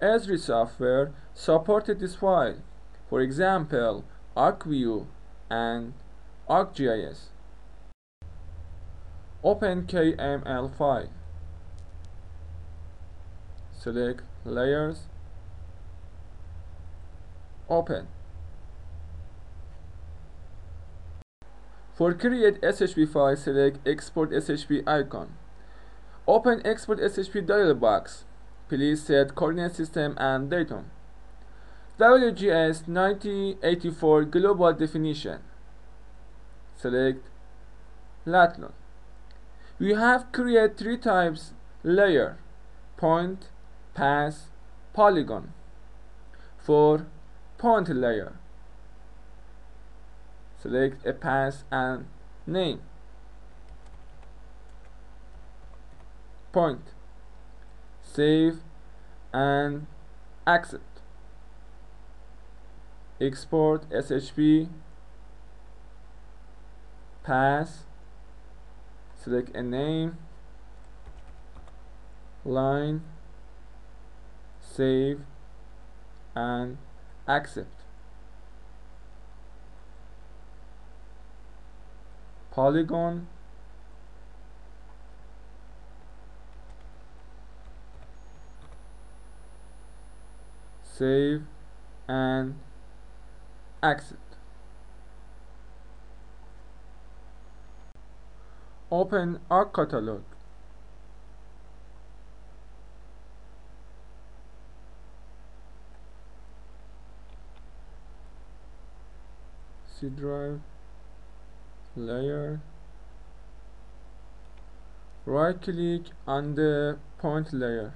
Esri software supported this file. For example, ArcView and ArcGIS. Open KML file. Select Layers. Open. For create SHP file, select Export SHP icon. Open Export SHP dialog box. Please set coordinate system and datum. WGS 9084 global definition. Select Latlon. We have created three types layer, point, pass, polygon. For point layer, select a pass and name. Point. Save and accept. Export SHP pass select a name line save and accept polygon save and exit. Open ArcCatalog. C drive, layer, right click on the point layer